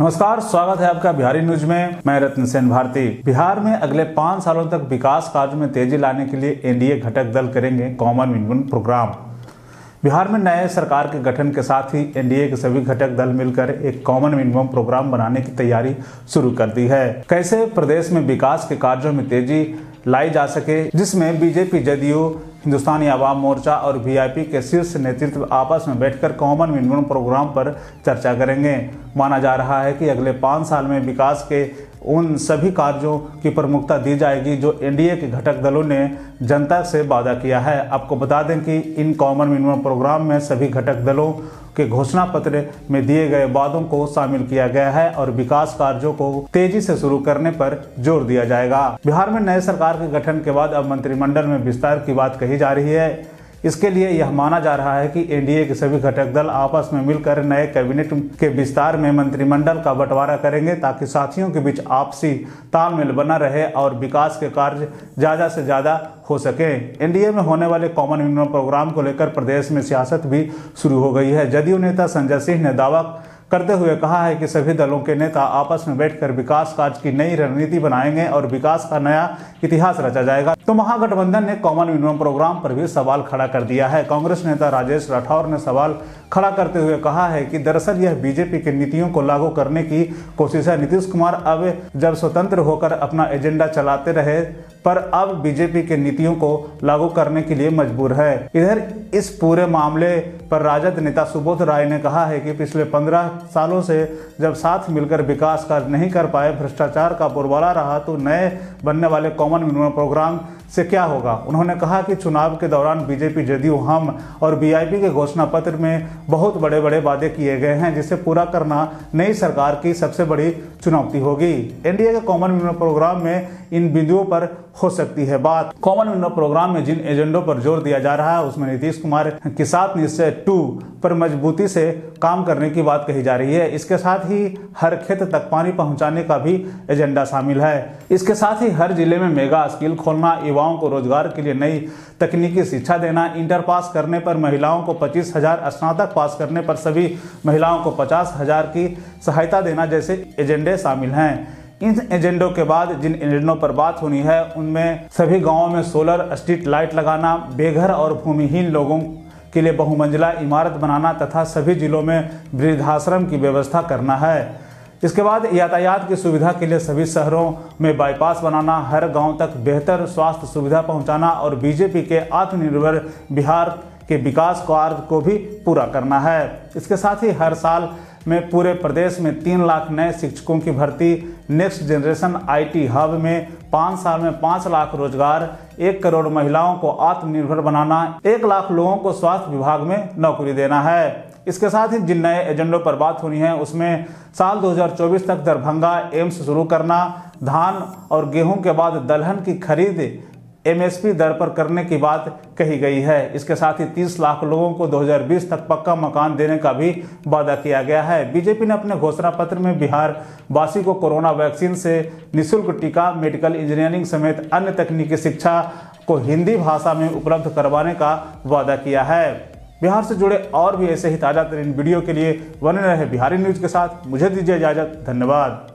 नमस्कार, स्वागत है आपका बिहारी न्यूज़ में। मैं रत्न सेन भारती। बिहार में अगले पाँच सालों तक विकास कार्य में तेज़ी लाने के लिए एनडीए घटक दल करेंगे कॉमन मिनिमम प्रोग्राम। बिहार में नए सरकार के गठन के साथ ही एनडीए के सभी घटक दल मिलकर एक कॉमन मिनिमम प्रोग्राम बनाने की तैयारी शुरू कर दी है। कैसे प्रदेश में विकास के कार्यों में तेज़ी लाई जा सके, जिसमें बीजेपी जदयू हिंदुस्तानी आवाम मोर्चा और वीआईपी के शीर्ष नेतृत्व आपस में बैठकर कॉमन मिनिमम प्रोग्राम पर चर्चा करेंगे। माना जा रहा है कि अगले पाँच साल में विकास के उन सभी कार्यों की प्रमुखता दी जाएगी जो एनडीए के घटक दलों ने जनता से वादा किया है। आपको बता दें कि इन कॉमन मिनिमम प्रोग्राम में सभी घटक दलों के घोषणा पत्र में दिए गए वादों को शामिल किया गया है और विकास कार्यों को तेज़ी से शुरू करने पर ज़ोर दिया जाएगा। बिहार में नए सरकार के गठन के बाद अब मंत्रिमंडल में विस्तार की बात कही जा रही है। इसके लिए यह माना जा रहा है कि एनडीए के सभी घटक दल आपस में मिलकर नए कैबिनेट के विस्तार में मंत्रिमंडल का बंटवारा करेंगे ताकि साथियों के बीच आपसी तालमेल बना रहे और विकास के कार्य ज़्यादा से ज़्यादा हो सके। एनडीए में होने वाले कॉमन मिनिमम प्रोग्राम को लेकर प्रदेश में सियासत भी शुरू हो गई है। जदयू नेता संजय सिंह ने दावा करते हुए कहा है कि सभी दलों के नेता आपस में बैठकर विकास कार्य की नई रणनीति बनाएँगे और विकास का नया इतिहास रचा जाएगा। तो महागठबंधन ने कॉमन मिनिमम प्रोग्राम पर भी सवाल खड़ा कर दिया है। कांग्रेस नेता राजेश राठौर ने सवाल खड़ा करते हुए कहा है कि दरअसल यह बीजेपी की नीतियों को लागू करने की कोशिश है। नीतीश कुमार अब जब स्वतंत्र होकर अपना एजेंडा चलाते रहे पर अब बीजेपी के नीतियों को लागू करने के लिए मजबूर है। इधर इस पूरे मामले पर राजद नेता सुबोध राय ने कहा है कि पिछले पंद्रह सालों से जब साथ मिलकर विकास कार्य नहीं कर पाए, भ्रष्टाचार का बुरबला रहा तो नए बनने वाले कॉमन मिनिमम प्रोग्राम से क्या होगा? उन्होंने कहा कि चुनाव के दौरान बीजेपी, जदयू, हम और बीआईपी के घोषणा पत्र में बहुत बड़े बड़े वादे किए गए हैं, जिसे पूरा करना नई सरकार की सबसे बड़ी चुनौती होगी। एनडीए के कॉमन मिनिमम प्रोग्राम में इन बिंदुओं पर हो सकती है बात। कॉमन मिनिमम प्रोग्राम में जिन एजेंडों पर ज़ोर दिया जा रहा है, उसमें नीतीश कुमार के साथ निश्चय टू पर मजबूती से काम करने की बात कही जा रही है। इसके साथ ही हर खेत तक पानी पहुँचाने का भी एजेंडा शामिल है। इसके साथ ही हर ज़िले में मेगा स्किल खोलना, युवाओं को रोज़गार के लिए नई तकनीकी शिक्षा देना, इंटर पास करने पर महिलाओं को पच्चीस हज़ार, स्नातक पास करने पर सभी महिलाओं को पचास हज़ार की सहायता देना जैसे एजेंडे शामिल हैं। इन एजेंडों के बाद जिन एजेंडों पर बात होनी है, उनमें सभी गाँवों में सोलर स्ट्रीट लाइट लगाना, बेघर और भूमिहीन लोगों के लिए बहुमंजिला इमारत बनाना तथा सभी जिलों में वृद्धाश्रम की व्यवस्था करना है। इसके बाद यातायात की सुविधा के लिए सभी शहरों में बाईपास बनाना, हर गाँव तक बेहतर स्वास्थ्य सुविधा पहुंचाना और बीजेपी के आत्मनिर्भर बिहार के विकास कार्य को भी पूरा करना है। इसके साथ ही हर साल में पूरे प्रदेश में तीन लाख नए शिक्षकों की भर्ती। नेक्स्ट जनरेशन आईटी हब में पाँच साल में पाँच लाख रोज़गार, एक करोड़ महिलाओं को आत्मनिर्भर बनाना, एक लाख लोगों को स्वास्थ्य विभाग में नौकरी देना है। इसके साथ ही जिन नए एजेंडों पर बात होनी है, उसमें साल 2024 तक दरभंगा, एम्स शुरू करना, धान और गेहूँ के बाद दलहन की खरीद एमएसपी दर पर करने की बात कही गई है। इसके साथ ही 30 लाख लोगों को 2020 तक पक्का मकान देने का भी वादा किया गया है। बीजेपी ने अपने घोषणा पत्र में बिहार वासी को कोरोना वैक्सीन से निशुल्क टीका, मेडिकल इंजीनियरिंग समेत अन्य तकनीकी शिक्षा को हिंदी भाषा में उपलब्ध करवाने का वादा किया है। बिहार से जुड़े और भी ऐसे ही ताज़ा तरीन वीडियो के लिए बने रहे बिहारी न्यूज़ के साथ। मुझे दीजिए इजाज़त। धन्यवाद।